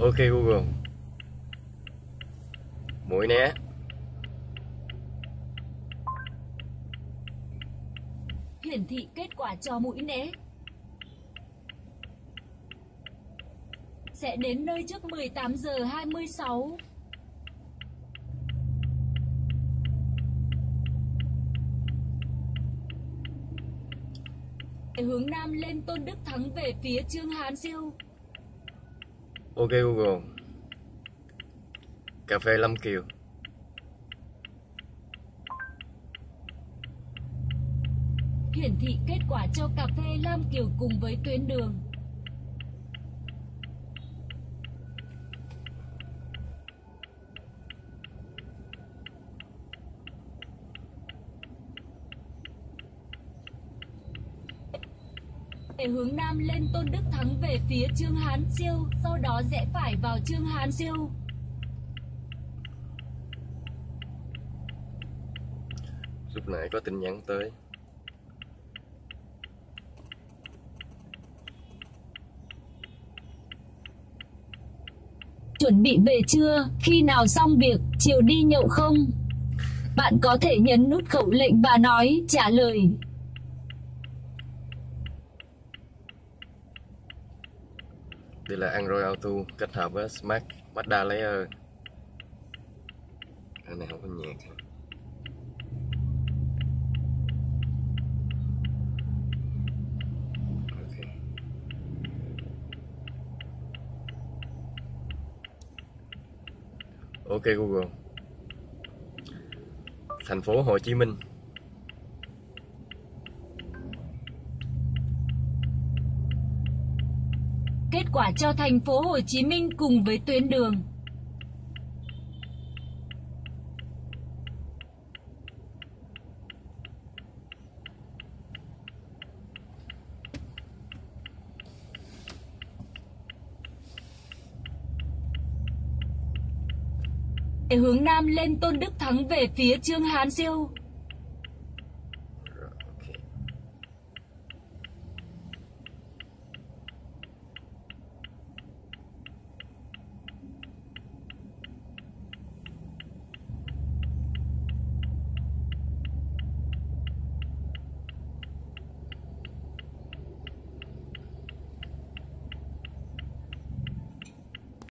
Ok, Google Mũi né Hiển thị kết quả cho mũi né. Sẽ đến nơi trước 18 giờ 26. Hướng Nam lên Tôn Đức Thắng về phía Trương Hán Siêu. Ok, Google Cà phê Lâm Kiều Hiển thị kết quả cho cà phê Lam Kiều cùng với tuyến đường. Để hướng Nam lên Tôn Đức Thắng về phía Trương Hán Siêu, sau đó rẽ phải vào Trương Hán Siêu. Lúc nãy có tin nhắn tới Chuẩn bị về chưa? Khi nào xong việc, chiều đi nhậu không? Bạn có thể nhấn nút khẩu lệnh và nói trả lời. Đây là Android Auto kết hợp với Smart Mazda Layer. Cái này không có nhạc okay. Ok, Google. Thành phố Hồ Chí Minh. Kết quả cho thành phố Hồ Chí Minh cùng với tuyến đường. Để hướng Nam lên Tôn Đức Thắng về phía Trương Hán Siêu.